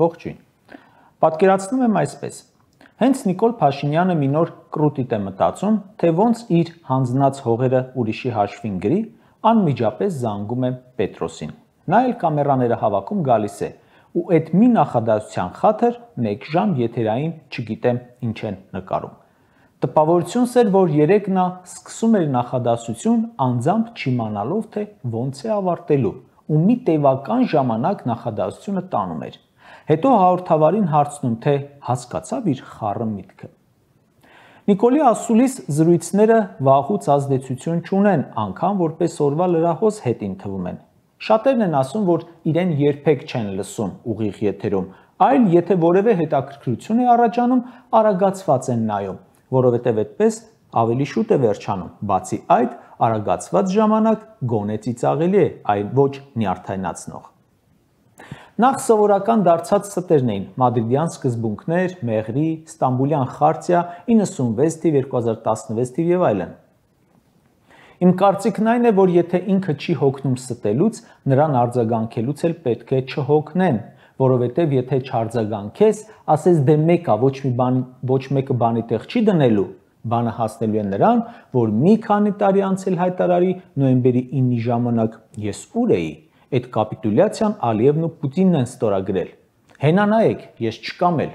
Ողջույն։ Պատկերացնում եմ այսպես. Հենց Նիկոլ Փաշինյանը մի նոր կրուտիտ է մտածում, թե ոնց իր հանձնած հողերը ուրիշի հաշվին գրի, անմիջապես զանգում է Պետրոսին։ Նա էլ կամերաները հավաքում գալիս է ու այդ մի նախադասության խաթր 1 ժամ եթերային չգիտեմ ինչ են նկարում։ Տպավորություն սեր, որ երեք նա սկսում էր նախադասություն անձամբ չիմանալով թե ոնց է ավարտելու ու մի տևական ժամանակ նախադասությունը տանում էր։ Հետո հաղորդավարին հարցնում, թե հասկացավ իր խառը միտքը։ Նիկոլի ասուլիս զրույցները վաղուց ազդեցություն չունեն, անկամ որպես օրվա լրահոս հետին թվում են։ Շատերն են ասում, որ իրեն երբեք չեն լսում ուղիղ եթերում, այլ եթե որևէ հետաքրքրություն է առաջանում, արագացված են նայում, որովհետև այդպես ավելի շուտ է վերջանում։ Բացի այդ, արագացված ժամանակ գոնե ծիծաղելի է, այլ ոչ նյարդայնացնող։ Նախ սովորական դարձած ստերն էին. Մադրիդյան սկզբունքներ, Մեղրի, Ստամբուլյան խարտիա 96 թիվ 2016 թիվ եւ այլն։ Իմ կարծիքն այն է, որ եթե ինքը չի հոգնում ստելուց, նրան արձագանքելուց էլ պետք է չհոգնեն, որովհետև եթե չարձագանքես, ասես դե մեկա ոչ մի բան ոչ մեկը բանի տեղ չի դնելու, բանը հասնելու է նրան, որ մի քանի տարի անցել հայտարարի նոյեմբերի 9-ի ժամանակ ես ուր էի այդ կապիտուլյացիան Ալիևն ու Պուտինն են ստորագրել։ Հենա նայեք, ես չկամ էլ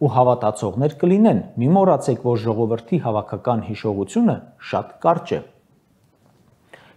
ու հավատացողներ կլինեն։ Մի մոռացեք, որ ժողովրդի հավաքական հիշողությունը շատ կարճ է։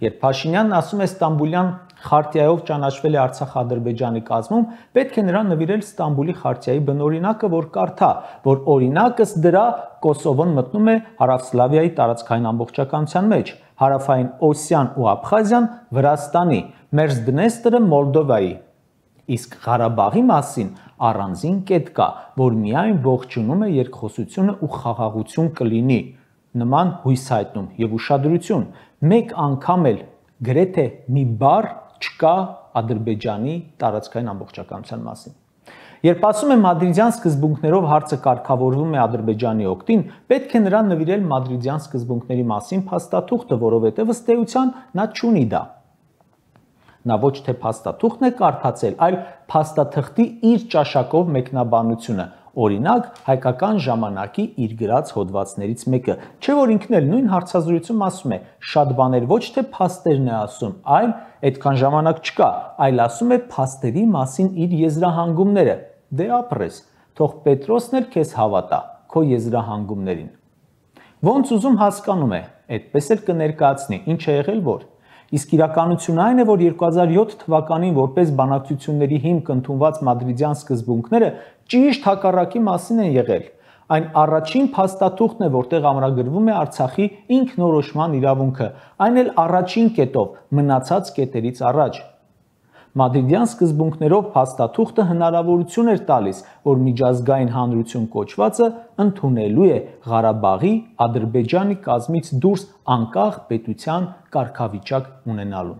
Երբ Փաշինյանն ասում է Ստամբուլյան խարտիայով ճանաչվել է Արցախ-Ադրբեջանի կազմում, պետք է նրան նվիրել Ստամբուլի խարտիայի բնօրինակը, որ կարդա, որ օրինակս դրա Կոսովոն մտնում է Հարավսլավիայի տարածքային ամբողջականության մեջ, Հարավային Օսիան ու Աբխազիան Վրաստանի, Մերզդնեստրը Մոլդովայի։ Իսկ Ղարաբաղի մասին առանձին կետ կա, որ միայն ողջունում է երկխոսությունը ու խաղաղություն կլինի։ Նման հույս հայտնում եւ ուշադրություն։ Մեկ անգամ էլ գրեթե մի բառ չկա Ադրբեջանի տարածքային ամբողջականության մասին։ Երբ ասում եմ մադրիդյան սկզբունքներով հարցը կարգավորվում է Ադրբեջանի օկտին, պետք է նրան նվիրել մադրիդյան սկզբունքների մասին փաստաթուղթը, որովհետև ըստ էության նա ճունի դա։ Նա ոչ թե փաստաթուղթն է կարդացել, այլ փաստաթղթի իր ճաշակով մեկնաբանությունը, օրինակ հայկական ժամանակի իր գրած հոդվածներից մեկը։ Չէ որ ինքն էլ նույն հարցազրույցում ասում է, շատ բաներ ոչ թե փաստերն է ասում, այլ այդքան ժամանակ չկա, այլ ասում է փաստերի մասին իր եզրահանգումները։ Դե ապրես, թող Պետրոսն էլ քեզ հավատա քո եզրահանգումներին։ Ոնց ուզում հասկանում է, այդպես էլ կներկայացնի, ինչ է եղել որ Իսկ իրականությունն այն է, որ 2007 թվականին որպես բանակցությունների հիմք ընդունված մադրիդյան սկզբունքները ճիշտ հակառակի մասին են եղել։ Այն առաջին փաստաթուղթն է, որտեղ ամրագրվում է Արցախի ինքնորոշման իրավունքը, այն էլ առաջին կետով, մնացած կետերից առաջ։ Մադրիդյան սկզբունքներով փաստաթուղթը հնարավորություն էր տալիս, որ միջազգային հանրություն կոչվածը ընդունելու է Ղարաբաղի Ադրբեջանի կազմից դուրս անկախ պետության կարգավիճակ ունենալուն։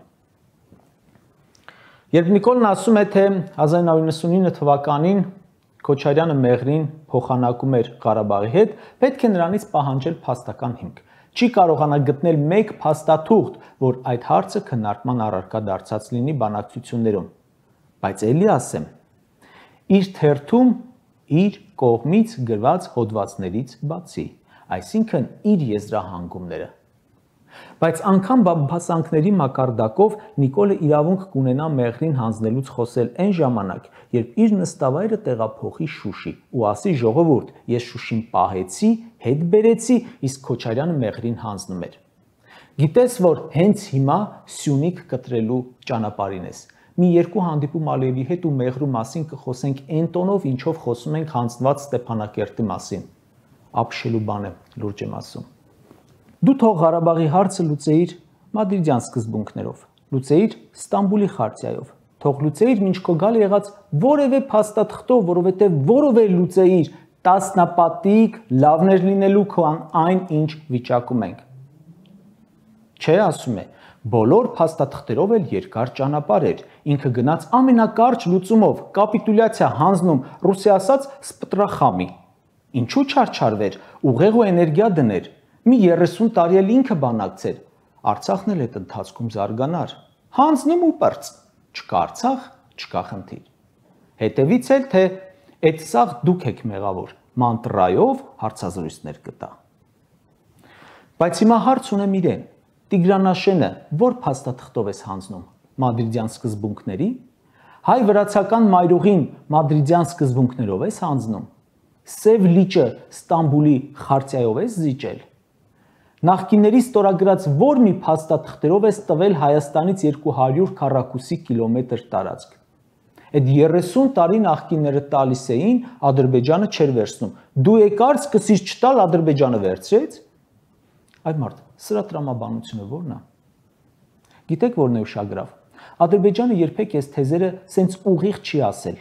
Երբ Նիկոլն ասում է, թե 1999 թվականին Քոչարյանը Մեղրին փոխանակում էր Ղարաբաղի հետ, պետք է նրանից պահանջել փաստական հիմք չի կարողանա գտնել մեկ փաստաթուղթ, որ այդ հարցը քննարկման առարկա դարձած լինի բանակցություններում։ Բայց ելի ասեմ, իր թերթում իր կողմից գրված հոդվածներից բացի, այսինքն իր եզրահանգումները Բայց անգամ բաբասանքների մակարդակով Նիկոլը իրավունք կունենա Մեղրին հանձնելուց խոսել այն ժամանակ, երբ իր նստավայրը տեղափոխի Շուշի ու ասի ժողովուրդ, ես Շուշին պահեցի, հետ բերեցի, իսկ Քոչարյանը Մեղրին հանձնում էր։ Գիտես, որ հենց հիմա Սյունիք կտրելու ճանապարհին ես։ Մի երկու հանդիպում Ալիևի հետ ու Մեղրու մասին կխոսենք այն տոնով, ինչով խոսում ենք հանձնված Ստեփանակերտի մասին։ Ապշելու բան է, լուրջ եմ ասում։ Դու թող Ղարաբաղի հարցը լուծեիր մադրիդյան սկզբունքներով, լուծեիր Ստամբուլի խարտիայով, թող լուծեիր ոչ քո գալ եղած որևէ փաստաթղթով, որովհետև որով է լուծեիր տասնապատիկ լավներ լինելու քան այն ինչ վիճակում ենք։ Չէ, ասում է, բոլոր փաստաթղթերով էլ երկար ճանապարհ էր։ Ինքը գնաց ամենակարճ լուծումով, կապիտուլյացիա հանձնում, ռուսի ասած սպտրախամի։ Ինչու չարչարվեր, ուղեղ ու էներգիա դներ, Մի 30 տարի էլ ինքը բանակցեր։ Արցախն էլ այդ ընթացքում զարգանար։ Հանձնում ու պրծ։ Չկա Արցախ, չկա խնդիր։ Հետևից էլ թե այդ սաղ դուք եք մեղավոր մանտրայով հարցազրույցներ կտա։ Բայց հիմա հարց ունեմ իրեն։ Տիգրանաշենը որ փաստաթղթով ես հանձնում մադրիդյան սկզբունքների, հայ-վրացական մայրուղին մադրիդյան սկզբունքներով ես հանձնում։ Սև լիճը Ստամբուլի խարտիայով ես զիջել։ Նախկինների ստորագրած որ մի փաստաթղթերով ես տվել Հայաստանից 200 քառակուսի կիլոմետր տարածք։ Այդ 30 տարի նախկինները տալիս էին, Ադրբեջանը չեր վերցնում։ Դու եկար սկսից չտալ Ադրբեջանը վերցրեց։ Այ մարդ, սրա տրամաբանությունը ո՞րն է։ Գիտեք ո՞րն է ուշագրավ։ Ադրբեջանը երբեք այս թեզերը սենց ուղիղ չի ասել։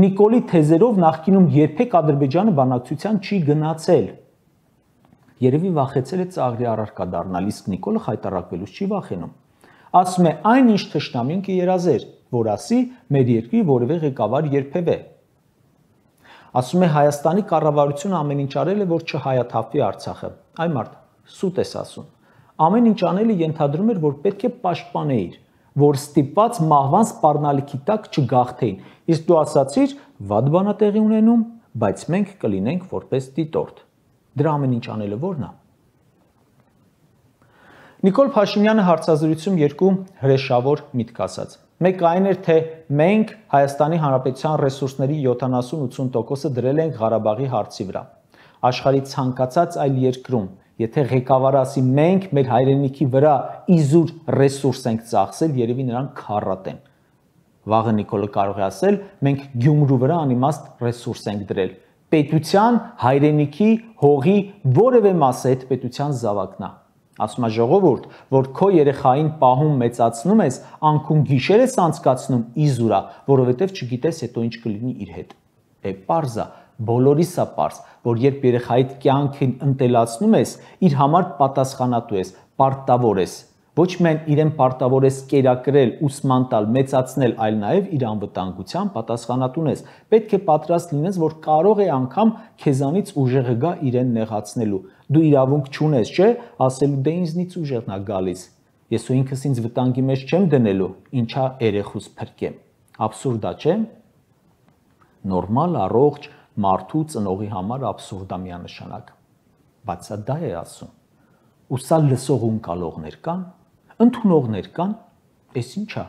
Նիկոլի թեզերով նախկինում երբեք Ադրբեջանը բանակցության չի գնացել։ Երևի վախեցել է ծաղրի առարկա դառնալ, իսկ Նիկոլը խայտարակվելուց չի վախենում։ Ասում է այն ինչ թշնամին կերազեր, որ ասի մեր երկրի որևէ ղեկավար երբևէ։ Ասում է Հայաստանի կառավարությունը ամեն ինչ արել է, որ չհայաթափվի Արցախը։ Այ մարդ, սուտ ես ասում։ Ամեն ինչ անելը ենթադրում էր, որ պետք է պաշտպանեիր որ ստիպված մահվան սպառնալիքի տակ չգաղթեին։ Իսկ դու ասացիր, վատ բանա տեղի ունենում, բայց մենք կլինենք որպես դիտորդ։ Դրա ամեն ինչ անելը ո՞րն է։ Նիկոլ Փաշինյանը հարցազրույցում երկու հրեշավոր միտք ասաց։ Մեկ այն էր, թե մենք Հայաստանի Հանրապետության ռեսուրսների 70-80%-ը դրել ենք Ղարաբաղի հարցի վրա։ Աշխարհի ցանկացած այլ երկրում Եթե ղեկավարը ասի մենք մեր հայրենիքի վրա իզուր ռեսուրս ենք ծախսել, երևի նրան քարատեն։ Վաղը Նիկոլը կարող է ասել, մենք Գյումրու վրա անիմաստ ռեսուրս ենք դրել։ Պետության, հայրենիքի, հողի որևէ մասը այդ պետության զավակն է։ Ասում է ժողովուրդ, որ քո երեխային պահում մեծացնում ես, անքուն գիշեր ես անցկացնում իզուրա, որովհետև չգիտես հետո ինչ կլինի իր հետ։ Է པարզա, բոլորիս է པարզ, որ երբ երեխայիդ կյանքին ընտելացնում ես, իր համար պատասխանատու ես, պարտավոր ես։ Ոչ միայն իրեն պարտավոր ես կերակրել, ուսման տալ, մեծացնել, այլ նաև իր անվտանգության պատասխանատուն ես։ Պետք է պատրաստ լինես, որ կարող է անգամ քեզանից ուժեղը գա իրեն նեղացնելու։ Դու իրավունք չունես, չէ, ասելու դե ինձնից ուժեղն է գալիս։ Ես ու ինքս ինձ վտանգի մեջ չեմ դնելու, ինչա երեխուս փրկեմ։ Աբսուրդ է, չէ՞։ Նորմալ, առողջ, մարդու ծնողի համար աբսուրդամիանշանակ։ Բայց սա դա է ասում։ Ու սա լսող ունկալողներ կան, ընդունողներ կան, այս ինչա։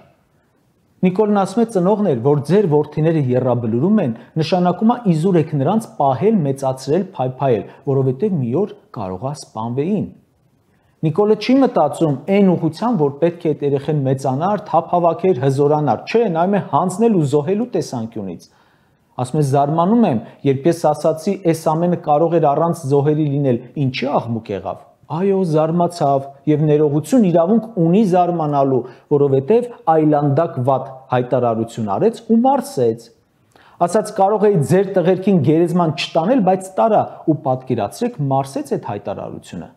Նիկոլն ասում է ծնողներ, որ ձեր worth-իները երրաբլուրում են, նշանակում է իզուր եք նրանց պահել, մեծացրել, փայփայել, որովհետև մի օր կարողա սպանվեին։ Նիկոլը չի մտածում այն ուղղությամբ, որ պետք է այդ երեխեն մեծանար, թափ հավաքեր, հզորանար, չէ, նայում է հանձնել ու զոհելու տեսանկյունից։ Ասում է զարմանում եմ, երբ ես ասացի, այս ամենը կարող էր առանց զոհերի լինել, ինչի աղմուկ եղավ։ Այո, զարմացավ եւ ներողություն իրավունք ունի զարմանալու, որովհետեւ այլանդակ վատ հայտարարություն արեց ու մարսեց։ Ասած կարող էի ձեր տղերքին գերեզման չտանել, բայց տարա ու պատկերացրեք մարսեց այդ հայտարարությունը։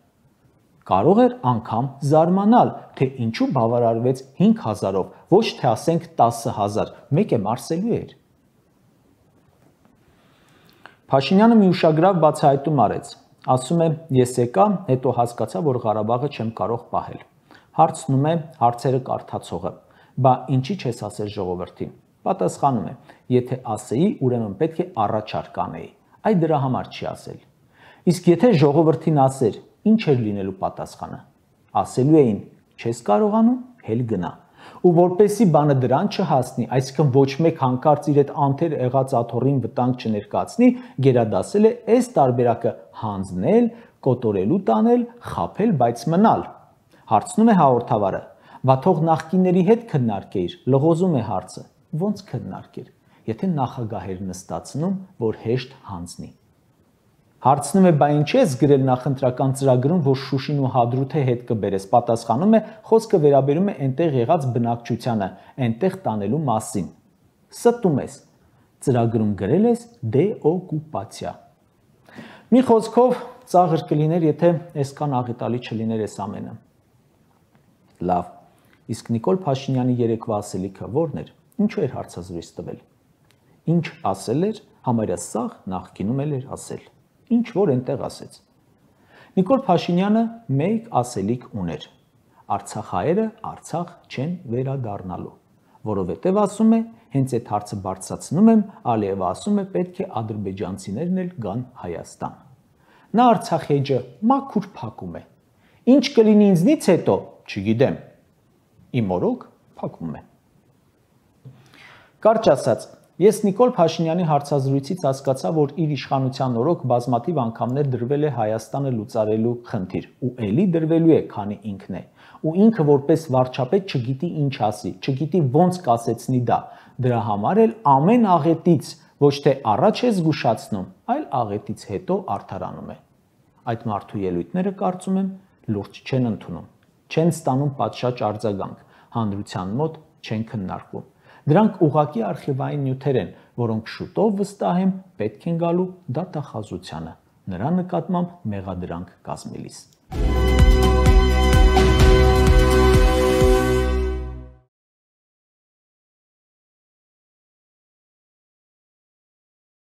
Կարող էր անգամ զարմանալ, թե ինչու բավարարվեց 5000-ով, ոչ թե ասենք 10000, մեկ է մարսելու էր։ Փաշինյանը մի ուշագրավ բացահայտում արեց։ Ասում է՝ ես եկա, հետո հասկացա, որ Ղարաբաղը չեմ կարող պահել։ Հարցնում է հարցերը կարդացողը. Բա ինչի՞ չես ասել ժողովրդին։ Պատասխանում է. Եթե ասեի, ուրեմն պետք է առաջարկ անեի։ Այդ դրա համար չի ասել։ Իսկ եթե ժողովրդին ասեր, ինչ էր լինելու պատասխանը։ Ասելու էին, չես կարողանում, հել գնա ու որպեսի բանը դրան չհասնի, այսինքն ոչ մեկ հանկարծ իր այդ անթեր եղած աթոռին վտանգ չներկացնի, գերադասել է այս տարբերակը հանձնել, կոտորելու տանել, խაფել, բայց մնալ։ Հարցնում է հաղորդավարը. «Բա թող նախկինների հետ քննարկեիր», լղոզում է հարցը։ Ոնց քննարկեր, եթե նախագահեր նստածնում, որ հեշտ հանձնի։ Հարցնում է, բա ինչ ես գրել նախընտրական ծրագրում, որ Շուշին ու Հադրութը հետ կբերես։ Պատասխանում է, խոսքը վերաբերում է այնտեղ եղած բնակչությանը, այնտեղ տանելու մասին։ Ստում ես։ Ծրագրում գրել ես դեօկուպացիա։ Մի խոսքով ծաղր կլիներ, եթե այսքան աղետալի չլիներ այս ամենը։ Լավ։ Իսկ Նիկոլ Փաշինյանի երեկվա ասելիքը ո՞րն էր։ Ինչու էր հարցազրույց տվել։ Ինչ ասել էր, համարյա սաղ նախկինում էր ասել ինչ որ այնտեղ ասեց։ Նիկոլ Փաշինյանը մեկ ասելիք ուներ. Արցախայերը Արցախ չեն վերադառնալու։ որովհետև ասում է, հենց այդ հարցը բարձրացնում եմ, Ալիևը ասում է, պետք է ադրբեջանցիներն էլ գան Հայաստան։ Նա Արցախի էջը մաքուր փակում է։ Ինչ կլինի ինձնից հետո, չգիտեմ։ Իմ օրոք փակում է։ Կարճ ասած, Ես Նիկոլ Փաշինյանի հարցազրույցից հասկացա, որ իր իշխանության օրոք բազմաթիվ անգամներ դրվել է Հայաստանը լուծարելու խնդիր, ու ելի դրվելու է, քանի ինքն է ու ինքը որպես վարչապետ չգիտի ինչ ասի, չգիտի ոնց կասեցնի դա։ Դրա համար էլ ամեն աղետից ոչ թե առաջ է զգուշացնում, այլ աղետից հետո արդարանում է։ Այդ մարդու ելույթները կարծում եմ լուրջ չեն ընդունում, չեն ստանում պատշաճ արձագանք, հանրության մոտ չեն քննարկվում։ Դրանք ուղակի արխիվային նյութեր են, որոնք շուտով վստահ եմ պետք են գալու դատախազությանը նրա նկատմամբ մեղադրանք կազմելիս։